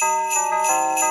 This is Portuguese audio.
Música